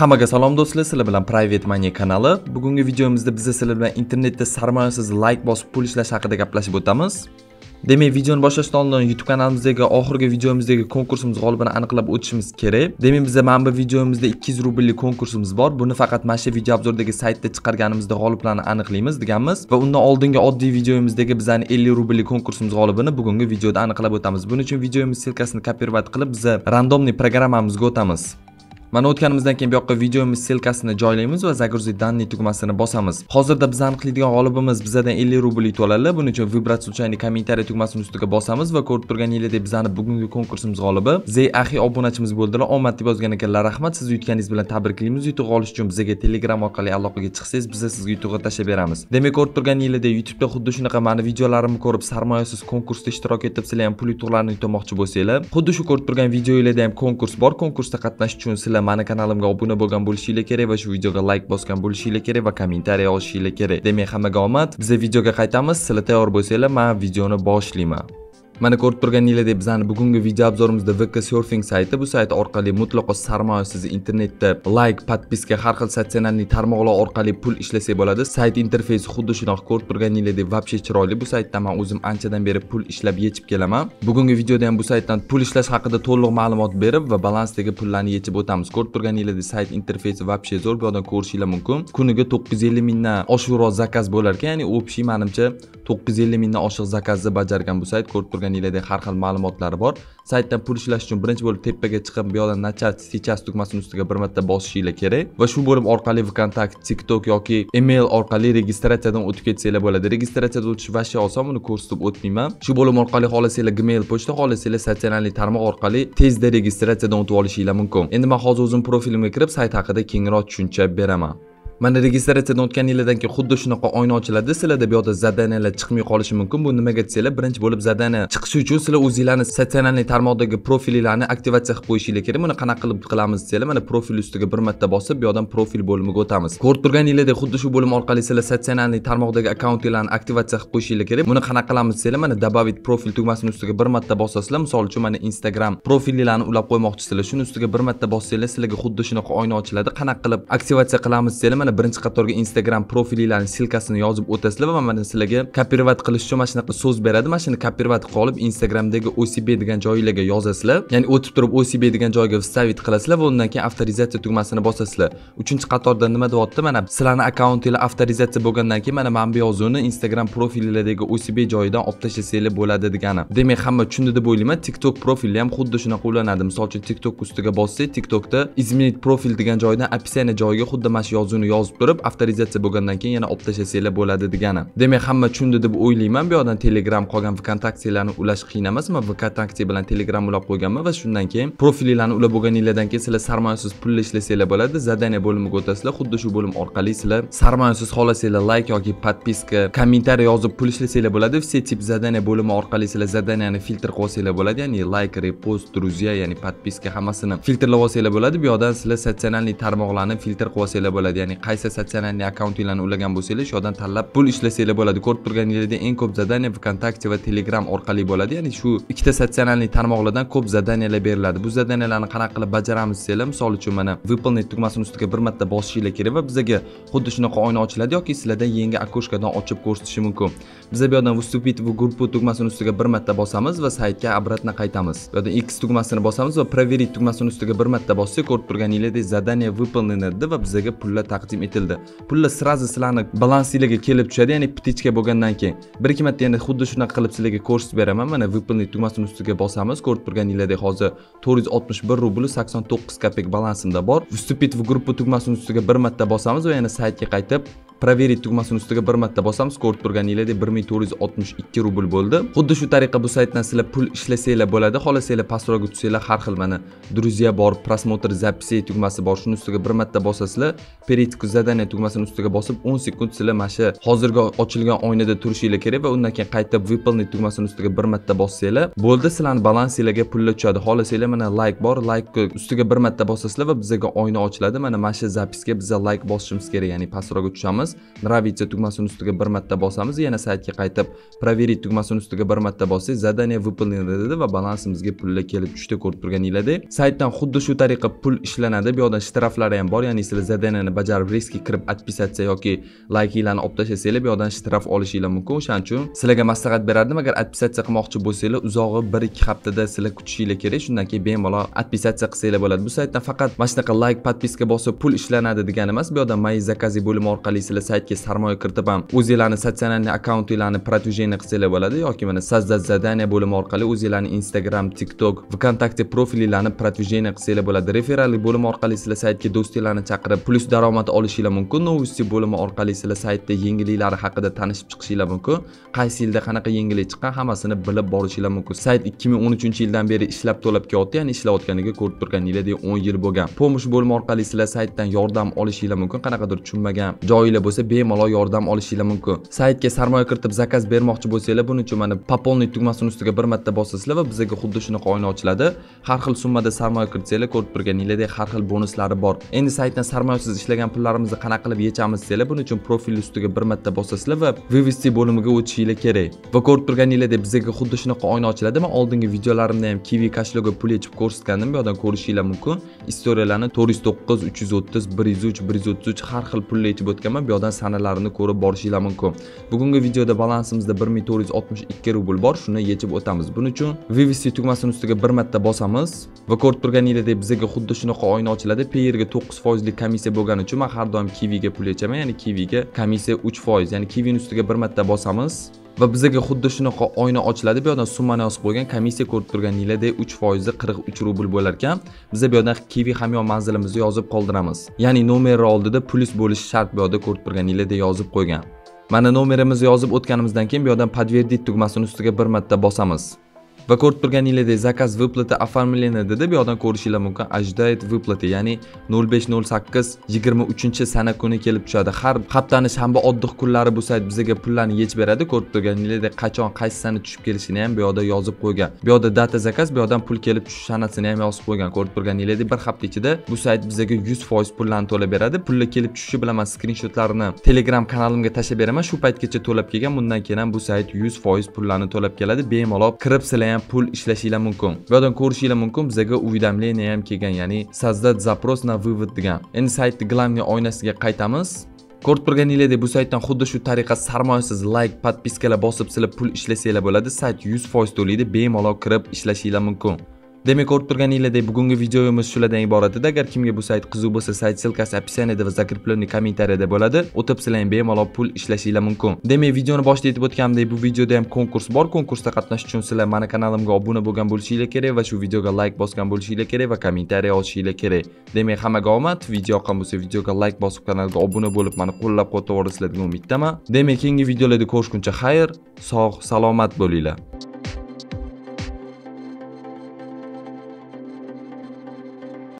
Hammaga salom do'stlar, sizlar bilan Private Money kanali. Bugungi videomizda biz sizlar bilan internetda sarmoyasiz like bosib pul ishlash haqida gaplashib o'tamiz. Demak, videoni boshlashdan oldin YouTube kanalimizdagi oxirgi videomizdagi konkursimiz g'olibini aniqlab o'tishimiz kerak. Demak, bizda mana bu videomizda 200 rubllik konkursimiz bor. Buni faqat mana shu video obzordagi saytda chiqarganimizda g'oliblarni aniqlaymiz deganmiz va undan oldingi oddiy videomizdagi bizani 50 rubllik konkursimiz g'olibini bugungi videoda aniqlab o'tamiz. Buning uchun videomiz ssilkasini kopirovat qilib, biz randomniy programmamizga o'tamiz. Mana o'tganimizdan keyin bu yoqqa videomiz silkasini joylaymiz va загрузить данные tugmasini bosamiz. Hozirda biz aniqlaydigan g'olibimiz bizdan 50 rubl to'ladi. Buning uchun vыбрать случайный kommentariy tugmasini ustiga bosamiz va ko'rib turganingizdek bizani bugungi konkursimiz g'olibi Zey Ahi obunachimiz bo'ldilar. Omad deb yozgan ekanlar. Rahmat. Sizni yutganingiz bilan tabriklaymiz. Yutuq olish uchun bizga Telegram orqali aloqaga chiqsangiz, biz sizga yutuqni tashlab beramiz. Demak, ko'rib turganingizdek YouTube'da xuddi shunaqa mani videolarimni ko'rib sarmoyasiz konkursda ishtirok etib, sizlar ham pul yutuqlarni yutmoqchi bo'lsanglar, xuddi shu ko'rib turgan videolarda ham konkurs bor. Konkursda qatnashish uchun sizlar sizlar mani kanalimga obuna bo'lgan bo'lishinglar kerak va shu videoga like bosgan bo'lishinglar kerak va kommentariy yozishinglar kerak. Demak hammaga omad. Biz videoga qaytamiz. Sizlar tayyor bo'lsanglar man videoni boshlayman. Mana ko'rib turganingizdek bizani bugungi video obzorimizda VK Surfing sayti bu sayt orqali mutlaqo sarmoyasiz internetda like, podpiska har xil statsionarniy tarmoqlar orqali pul ishlasak bo'ladi. Sayt interfeysi xuddi shunaqa ko'rib turganingizdek вообще chiroyli. Bu saytdan men o'zim anchadan beri pul ishlab yechib kelaman. Bugungi videoda ham bu saytdan pul ishlash haqida to'liq ma'lumot berib va balansdagi pullarni yechib o'tamiz. Ko'rib turganinglardek sayt interfeysi вообще zo'r, bu yerdan ko'rishingiz mumkin. Kuniga 950 mingdan oshiqroq zakaz bo'lar ekan, ya'ni общий menimcha 950 mingdan oshiq zakazni bajargan bu sayt ko'rib turganingizdek har xil ma'lumotlari bor. Saytdan pul ishlash uchun birinchi bo'lib tepaga chiqib bu yoqdan начать сейчас tugmasini ustiga bir marta bosishinglar kerak. Va shu bo'lim orqali vkontakt tiktok yoki email orqali registratsiyadan o'tib ketsanglar bo'ladi. Registratsiyadan o'tish вообще oson buni ko'rsatib o'tmayman. Shu bo'lim orqali xohlasanglar gmail pochta xohlasanglar statsionarniy tarmoq orqali tezda registratsiyadan o'tib olishinglar mumkin. Endi man hozir o'zim profilimga kirib sayt haqida kengroq tushuncha beraman. Mana registratsiyadan o'tganinglardan keyin xuddi shunaqa oyna ochiladi. Sizlarda bu yoqda zadaniyalar chiqmay qolishi mumkin. Bu nimaga desanglar birinchi bo'lib zadaniya chiqishi uchun sizlar o'zinglarni statsionarniy tarmoqdagi profilinglarni aktivatsiya qilib qo'yishinglar kerak. Buni qanaqa qilib qilamiz desanglar mana profil ustiga bir marta bosib bu yoqdan profil bo'limiga o'tamiz. Ko'rib turganinglardek xuddi shu bo'lim orqali sizlar statsionarniy tarmoqdagi akkauntinglarni aktivatsiya qilib qo'yishinglar kerak. Buni qanaqa qilamiz desanglar mana добавить profil tugmasini ustiga bir marta bosasizlar. Misol uchun mana instagram profilinglarni ulab qo'ymoqchisizlar shuni ustiga bir marta bossanglar sizlarga xuddi shunaqa oyna ochiladi. Qanaqa qilib aktivatsiya qilamiz desanglar mana birinchi qatorga instagram profilinglarni silkasini yozib o'tasizlar va mana sizlarga kopirovat qilish uchun mana shunaqa so'z beradi. Mana shuni kopirovat qilib instagramdagi ocb degan joylarga yozasizlar. Ya'ni o'tib turib ocb degan joyga вставить qilasizlar va undan keyin avtorizatsiya tugmasini bosasizlar. Uchinchi qatorda nima deyapti? Mana sizlarni akkauntinglar avtorizatsiya bo'lgandan keyin mana mana bu yozuvni instagram profilinglardagi ocb joyidan olib tashlasanglar bo'ladi degani. Demak hamma tushundi deb o'ylayman. Tiktok profili ham xuddi shunaqa ulanadi. Misol uchun tiktok ustiga bossangiz tiktokda izmenit profil degan joydan описание joyiga xuddi mana shu yozuvni yozib turib avtorizatsiya bo'lgandan keyin yana olib tashlasanglar bo'ladi degani. Demak hamma tushundi deb o'ylayman. Bu yoqdan telegram qolgan vkontaktelarni ulash qiyin emas man vkontakte bilan telegram ulab qo'yganman va shundan keyin profilinglarni ulab bo'lganinglardan keyin sizlar sarmoyasiz pulni ishlasanglar bo'ladi. Zadaniya bo'limiga o'tasizlar xuddi shu bo'lim orqali sizlar sarmoyasiz xohlasanglar layk yoki podpiska kommentariy yozib pul ishlasanglar bo'ladi. Все tip zadaniya bo'limi orqali sizlar zadaniyani filtr qilib olsanglar bo'ladi. Ya'ni layk repost друзья ya'ni podpiska hammasini filtrlab olsanglar bo'ladi. Bu yoqdan sizlar statsionarniy tarmoqlarni filtr qilib olsanglar bo'ladi. Ya'ni qaysi социальный akkauntinglarni ulagan bo'lsanglar shu yerdan tanlab pul ishlasanglar bo'ladi. Ko'rib turganingizdek eng ko'p zadaniya vkontakte va telegram orqali bo'ladi. Ya'ni shu ikkita sotsialniy tarmoqlardan ko'p zadaniyalar beriladi. Bu zadaniyalarni qanaqa qilib bajaramiz desanglar misol uchun mana выполнить tugmasini ustiga bir marta bosishinglar kerak va bizga xuddi shunaqa oyna ochiladi yoki sizlarda yangi окошкаdan ochib ko'rsatishi mumkin. Biza bu yoqdan выступить в группу tugmasini ustiga bir marta bosamiz va saytga обратно qaytamiz. Bu yoqdan x tugmasini bosamiz va проверить tugmasini ustiga bir marta bossak ko'rib turganingizdek задание выполнено dedi va bizga pullar taqdim etildi. Pullar srazi sizlarni balansinglarga kelib tushadi ya'ni птичка bo'lgandan keyin. Bir ikki marta endi xuddi shunaqa qilib sizlarga ko'rsatib beraman mana выполнить tugmasini ustiga bosamiz. Ko'rib turganingizdek hozir to'rt yuz oltmish bir rubl sakson to'qqiz kopek balansimda bor. Вступить в группу tugmasini ustiga bir marta bosamiz va yana saytga qaytib проверить tugmasini ustiga bir marta bosamiz ko'rib turganingizdek bir ming to'rt yuz oltmish ikki rubl bo'ldi. Xuddi shu tariqa bu saytdan sizlar pul ishlasanglar bo'ladi xohlasanglar pastroqqa tushsanglar har xil mana друзья bor просмотр записей tugmasi bor shuni ustiga bir marta bosasizlar. Перейти к tugmasini ustiga bosib o'n sekund sizlar mana shu hozirgi ochilgan oynada turishinglar kerak va undan keyin qaytib выполнить tugmasini ustiga bir marta bossanglar bo'ldi. Sizlarni balansinglarga pullar tushadi xohlasanglar mana like bor like ustiga bir marta bosasizlar va bizga oyna ochiladi. Mana mana shu zapisga biza like bosishimiz kerak ya'ni pastroqqa tushamiz. Nravится tugmasini ustiga bir marta bosamiz yana saytga qaytib проверить tugmasini ustiga bir marta bossangiz задание выполнено dedi va balansimizga pullar kelib tushdi ko'rib turganinglardek saytdan xuddi shu tariqa pul ishlanadi. Bu yoqdan shtraflari ham bor ya'ni sizlar zadaniyani bajarib riski kirib отписаться yoki laykinglarni olib tashlasanglar bu yoqdan shtraf olishinglar mumkin. O'shaning uchun sizlarga maslahat berardim. Agar отписаться qilmoqchi bo'lsanglar uzog'i bir ikki haftada sizlar kutishinglar kerak. Shundan keyin bemalol отписаться qilsanglar bo'ladi. Bu saytdan faqat mana shunaqa layk подписка bosib pul ishlanadi degani emas bu yoqda мои заказы bo'limi orqali sizlar saytga sarmoya kiritib ham o'zinglarni statsionarniy akkauntinglarni продвижение qilsanglar bo'ladi yoki mana создать задание bo'limi orqali o'zinglarni instagram tiktok vkontakte profilinglarni продвижение qilsanglar bo'ladi. Referallik bo'limi orqali sizlar saytga do'stinglarni chaqirib plyus daromad olishinglar mumkin novosti bo'limi orqali sizlar saytda yengilliklari haqida tanishib chiqishinglar mumkin. Qaysi yilda qanaqa yengillik chiqqan hammasini bilib borishinglar mumkin. Sayt ikki ming o'n uchinchi yildan beri ishlab to'lab kelyapti ya'ni ishlayotganiga ko'rib turganingizdek o'n yil bo'lgan. Pomosh bo'limi orqali sizlar saytdan yordam olishinglar mumkin qanaqadir tushunmagan joyinglar bo'lsa bemalol yordam olishinglar mumkin. Saytga sarmoya kiritib zakaz bermoqchi bo'lsanglar buning uchun mana пополнить tugmasini ustiga bir marta bosasizlar va bizga xuddi shunaqa oyna ochiladi. Har xil summada sarmoya kiritsanglar ko'rib turganingizdek har xil bonuslari bor. Endi saytdan sarmoyasiz ishlagan pullarimizni qanaqa qilib yechamiz desanglar buning uchun profil ustiga bir marta bosasizlar va вывести bo'limiga o'tishinglar kerak. Va ko'rib turganingizdek bizga xuddi shunaqa oyna ochiladi. Man oldingi videolarimda ham kivi kashloga pul yechib ko'rsatgandim. Bu yoqdan ko'rishinglar mumkin. Istoriyalarni to'rt yuz to'qqiz uch yuz o'ttiz bir yuz uch bir yuz o'ttiz uch har xil pulni yechib o'tganman. Yoqdan sanalarini ko'rib borishinglar mumkin. Bugungi videoda balansimizda bir ming to'rt yuz oltmish ikki rubl bor shuni yechib o'tamiz. Buning uchun vvc tugmasini ustiga bir marta bosamiz va ko'rib turganingizdek bizga xuddi shunaqa oyna ochiladi. Payerga to'qqiz foizlik komissiya bo'lgani uchun man har doim kiviga pul yechaman ya'ni kiviga komissiya uch foiz ya'ni kivini ustiga bir marta bosamiz. Va bizaga xuddi shunaqa oyna ochiladi. Bu yoqdan summani yozib qo'ygan komissiya ko'rib turganingizdek uch foizi qirq uch rubl bo'lar ekan. Biza bu yoqdan kivi hamyon manzilimizni yozib qoldiramiz. Ya'ni nomeri oldida plyus bo'lishi shart bu yoqda ko'rib turganingizdek yozib qo'ygan. Mana nomerimizni yozib o'tganimizdan keyin bu yoqdan подтвердить tugmasini ustiga bir marta bosamiz. Va ko'rib turganingizdek zakaz выплаты оформлена dedi bu yoqdan ko'rishinglar mumkin. Ожидает выплаты ya'ni 0508 23 sana kuni kelib tushadi. Har haftani shanba oddiy kunlari bu sayt bizga pullarni yechib beradi. Ko'rib turganingizdek qachon qaysi sana tushib kelishini ham bu yoqda yozib qo'ygan. Bu yoqda data zakaz bu yoqdan pul kelib tushish sanasini ham yozib qo'ygan. Ko'rib turganingizdek bir hafta ichida bu sayt bizga 100% pullarni to'lab beradi. Pullar kelib tushishi bilan man skrinshotlarini telegram kanalimga tashlab beraman. Shu paytgacha to'lab kelgan bundan keyin ham bu sayt 100% pullarni to'lab keladi. Bemalol kirib sizlar ham pul ishlashinglar mumkin. Bu yoqdan ko'rishinglar mumkin bizaga уведомление ham kelgan ya'ni создать запрос на вывод degan. Endi saytni главный oynasiga qaytamiz. Ko'rib turganinglardek bu saytdan xuddi shu tariqa sarmoyasiz layk подпискаlar bosib sizlar pul ishlasanglar bo'ladi. Sayt 100% to'laydi bemalol kirib ishlashinglar mumkin. Demak ko'rib turganingizdek bugungi videomiz shulardan iborat edi agar kimga bu sayt qiziq bo'lsa sayt ссылкасы описаниеda va закрепленный kommentariyada bo'ladi. O'tib sizlar ham bemalol pul ishlashinglar mumkin. Demak videoni boshida aytib o'tganimdek bu videoda ham konkurs bor. Konkursda qatnashish uchun sizlar mani kanalimga obuna bo'lgan bo'lishinglar kerak va shu videoga layk bosgan bo'lishinglar kerak va kommentariy yozishinglar kerak. Demak hammaga omad. Video yoqqan bo'lsa videoga layk bosib kanalga obuna bo'lib mani qo'llab quvvatlayverasizlar degan umiddaman. Demak keyingi videolarda ko'rishguncha xayr sog' salomat bo'linglar.